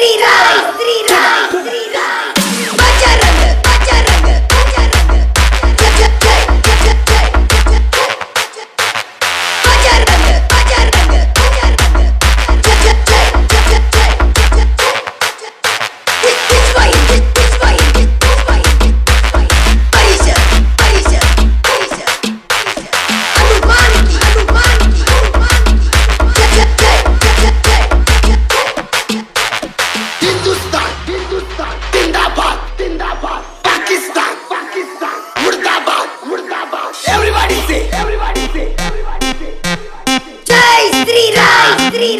¡Hipócrita! three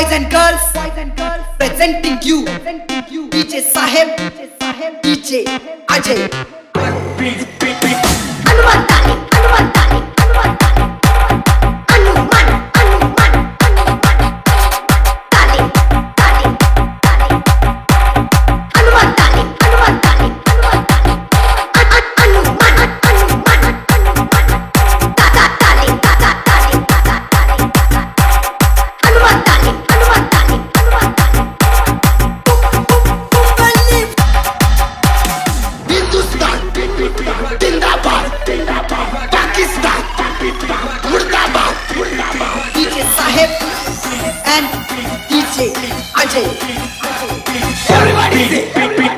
boys and girls, boys and girls presenting you, presenting you DJ Sahib, DJ Sahib, DJ Ajay. Beat. I'm I I take. Everybody, everybody.